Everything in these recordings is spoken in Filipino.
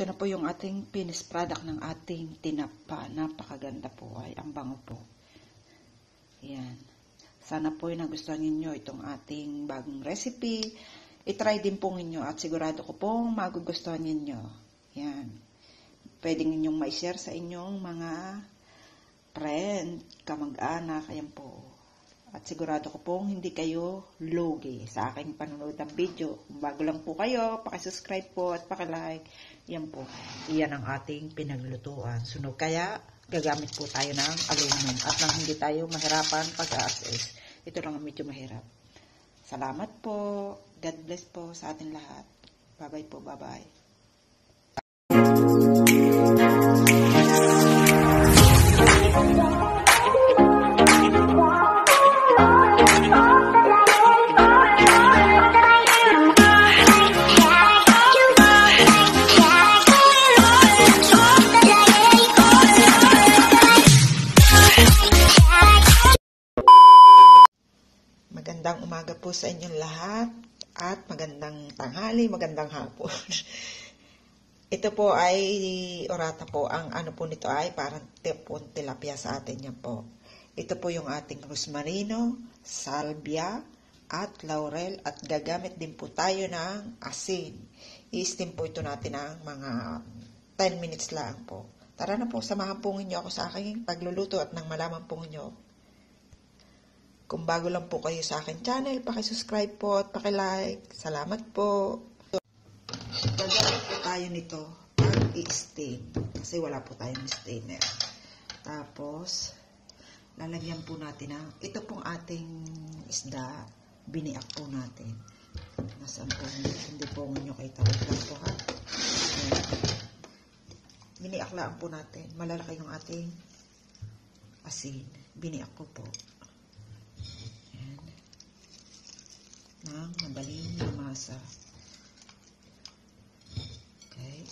Ito na po yung ating finished product ng ating tinapa. Napakaganda po ay ang bango po. Yan. Sana po yung nagustuhan ninyo itong ating bagong recipe. I-try din po ninyo at sigurado ko pong magugustuhan ninyo. Yan. Pwede ninyong ma-share sa inyong mga friend, kamag-anak, ayan po. At sigurado ko pong hindi kayo lugi sa aking panonood ng video. Bago lang po kayo, pakisubscribe po at pakilike. Yan po. Iyan ang ating pinaglutuan. Sunog kaya, gagamit po tayo ng aluminum at nang hindi tayo mahirapan pag-access. Ito lang ang medyo mahirap. Salamat po. God bless po sa atin lahat. Bye-bye po. Bye-bye. Po sa inyong lahat at magandang tanghali, magandang hapon. Ito po ay orata po. Ang ano po nito ay parang tepon tilapia sa atin yan po. Ito po yung ating rosmarino, salvia, at laurel at gagamit din po tayo ng asin. I-steam po ito natin ng mga 10 minutes lang po. Tara na po, samahan po ninyo ako sa aking pagluluto at nang malaman po ninyo kung bago lang po kayo sa akin channel, pakisubscribe po at pakilike. Salamat po. Gagamit po tayo nito pag i-steam. Kasi wala po tayong steamer. Tapos, lalagyan po natin ng, ito pong ating isda, biniak po natin. Nasaan po, hindi, po nyo kayo tawag lang po ha. Ayan. Biniak lang po natin. Malalaki yung ating asin. Biniak ko po. Ng madaling lumasa. Okay.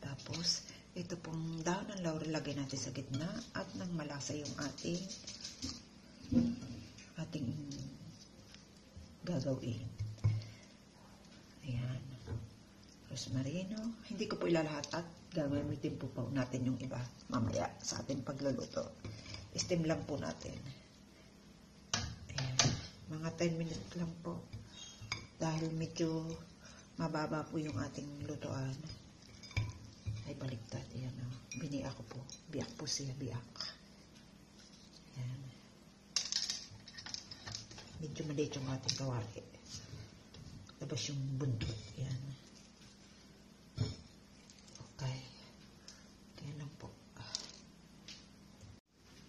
Tapos, ito pong dahon ng laurel lagay natin sa gitna at nang malasa yung ating ating gagawin. Ayan. Rosmarino. Hindi ko po ilalahat at gagamitin po po natin yung iba mamaya sa ating pagluluto. Steam lang po natin. Mga 10 minutes lang po. Dahil medyo mababa po yung ating lutoan. Ay, baliktad. Ayan o. Oh. Biniak ko po. Biyak po siya. Biyak. Ayan. Medyo maliit yung ating kawali. Labas yung buntot. Ayan. Okay. Kaya lang po.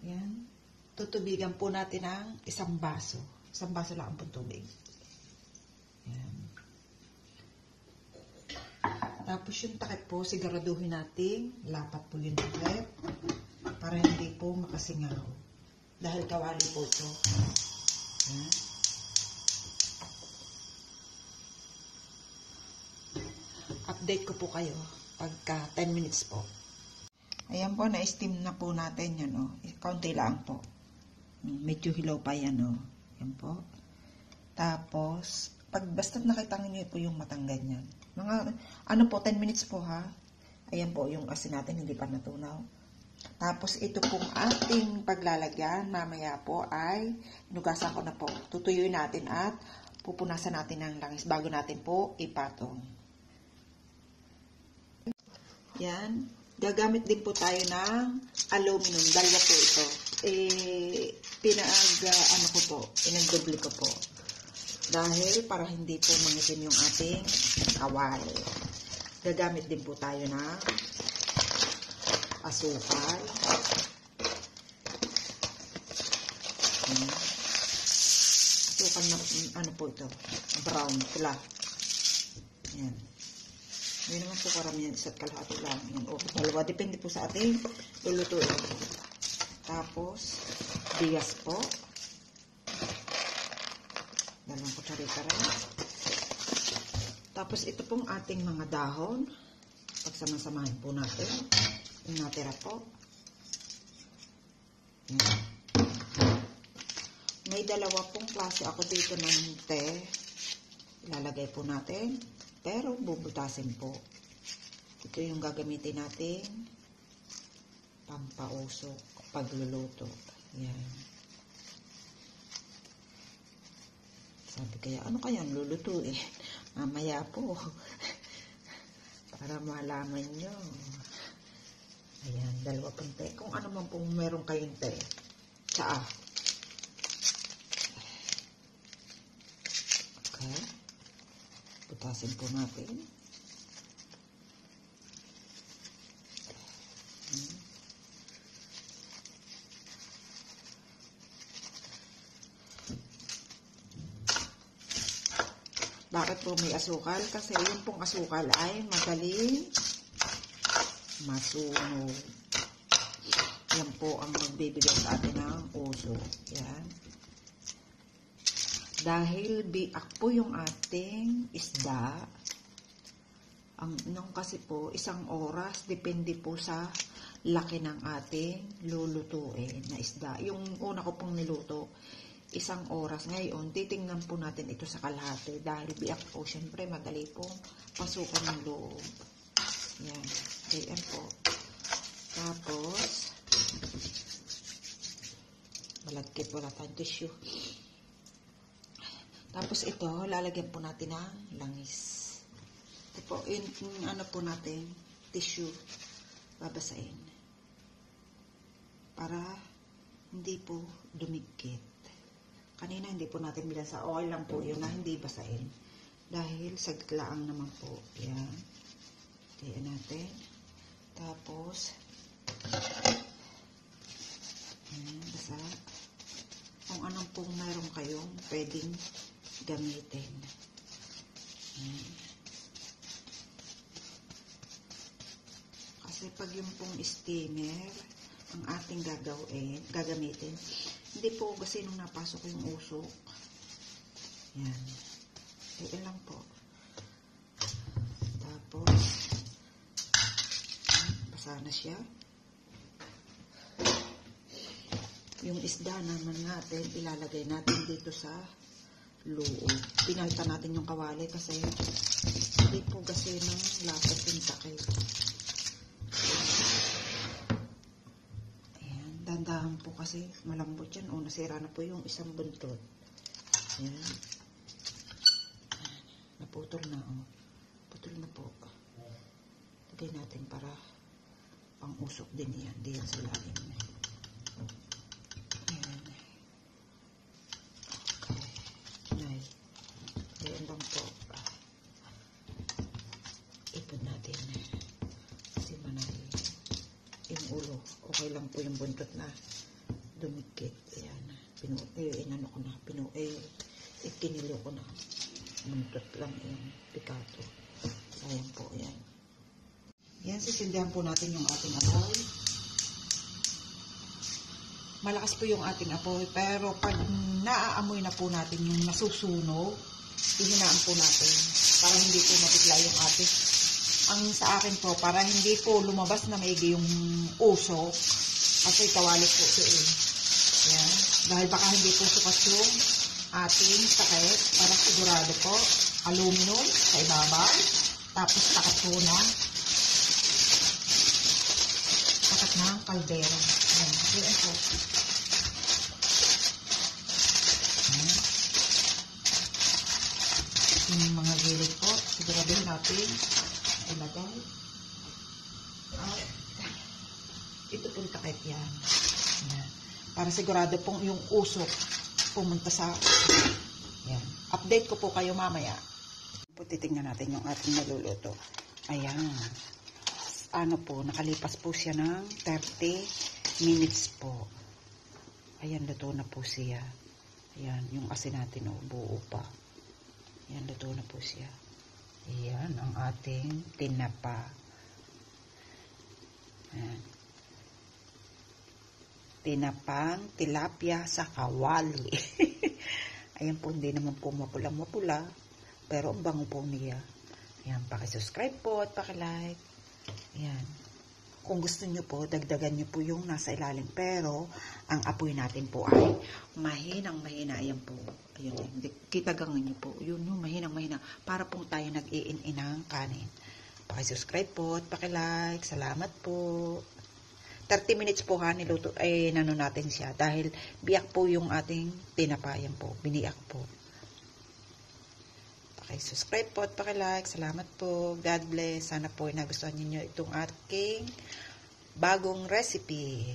Ayan. Tutubigan po natin ang isang baso. Isang baso lang ang tubig. Yan. Tapos yung takip po, siguraduhin natin, lapat po yung takip para hindi po makasingaw. Dahil kawali po ito. Yan. Update ko po kayo pagka 10 minutes po. Ayan po, na-steam na po natin yan, oh. Kaunti lang po. Medyo hilaw pa yan, oh. Yan po. Tapos, pag basta nakita niyo po yung matang ganyan. Mga, ano po, 10 minutes po ha. Ayan po, yung asin natin hindi pa natunaw. Tapos, ito pong ating paglalagyan, mamaya po ay, nugasan ko na po. Tutuyuin natin at pupunasan natin ng langis bago natin po ipatong. Yan. Gagamit din po tayo ng aluminum. Dalawa po ito. Eh, pinag, uh, ano ko po, pinagdoble ko po. Dahil para hindi po mangitim yung ating kawali. Gagamit din po tayo ng asukal. Hmm. Asukal na, ano po ito, brown, pula. Yan. Hindi naman po karamihan, isa't kalahati lang. Yan, o, dalawa, depende po sa ating lulutuin. Tapos, bigas po. Dalawang kutsarita rin. Tapos, ito pong ating mga dahon. Pagsama-samahin po natin. Yung natira po. May dalawa pong klase ako dito ng te. Ilalagay po natin. Pero bubutasin po. Ito yung gagamitin natin pampausok pagluluto. Yan. Sabi kaya, ano kaya lulutuin? Mamaya po. Para malaman nyo. Ayan, dalawa pong te. Kung ano man pong meron kayong te. Tsaa. Okay. Putasin po natin. Hmm. Bakit po may asukal? Kasi yung pong asukal ay madaling masunog. Yan po ang magbibigay sa atin ng uso. Yan. Dahil biak po yung ating isda, ang nung kasi po, isang oras, depende po sa laki ng ating lulutuin na isda. Yung una ko pong niluto, isang oras. Ngayon, titingnan po natin ito sa kalahati dahil biak po, syempre, madali po pasukan ng loob. Yan. Ayan po. Tapos, malagkit, wala tayong tissue. Tapos ito, lalagyan po natin ng langis. Ito po, yung, yung ano po natin, tissue, babasain. Para hindi po dumigkit. Kanina hindi po natin bilang sa oil lang po yun na hindi basain. Dahil saglaang naman po. Yan. Kaya natin. Tapos, yan, basa. Kung anong pong meron kayong pwedeng gamitin. Yan. Kasi pag yung pong steamer, ang ating gagawin, gagamitin, hindi po kasi nung napasok yung usok. Yan. Yan lang po. Tapos, basa na siya. Yung isda naman natin, ilalagay natin dito sa loob. Pinalta natin yung kawali kasi hindi po kasi ng lapot yung takay. Dandahan po kasi malambot yan. O, nasira na po yung isang buntot. Ayan. Naputol na, o. Putol na po. Lagay natin para pang-usok din yan. Diyan sa lalim. Ayan. Okay. Nay. Ayan lang po. Ipod natin. Kasi manay. Yung ulo. Okay lang po yung buntot na dumikit. Ayan. Pinu eh, inano ko na. Pinu eh, itinilo ko na. Buntot lang yung pikato. Ayan po. Ayan. Yan, sisindihan po natin yung ating apoy. Malakas po yung ating apoy, pero pag naaamoy na po natin yung nasusunog, hihinaan po natin para hindi po mapitla yung ating. Ang sa akin po, para hindi po lumabas na maigi yung uso, kasi kawali po ito eh. Yan. Dahil baka hindi po sukat yung ating sakit, para sigurado po, aluminum sa ibabaw, tapos takat po na takat ng kaldero. Ayan. Ayan po. Ayan. Yung mga gilid po, siguraduhin natin ilagay. At ito pong takip yan. Ayan. Para sigurado pong yung usok pumunta sa yan. Update ko po kayo mamaya. Po titingnan natin yung ating naluluto. Ayan. Ano po, nakalipas po siya ng 30 minutes po. Ayan, luto na po siya. Ayan, yung asin natin, oh, buo pa. Ayan, luto na po siya. Ayan, ang ating tinapa. Ayan. Tinapang tilapia sa kawali. Ayan po, hindi naman po mapula-mapula. Pero ang bango po niya. Ayan, pakisubscribe po at pakilike. Ayan. Kung gusto nyo po, dagdagan nyo po yung nasa ilalim. Pero, ang apoy natin po ay mahinang mahina. Ayan po. Ayun, ayun. Kita gangan nyo po. Yun yung mahinang mahina. Para pong tayo nag-iin ng kanin. Paki-subscribe po at paki-like. Salamat po. 30 minutes po ha, niluto, ay nano natin siya. Dahil biyak po yung ating tinapayan po. Biniyak po. Paki-subscribe po at paki-like. Salamat po. God bless. Sana po ay nagustuhan ninyo itong aking bagong recipe.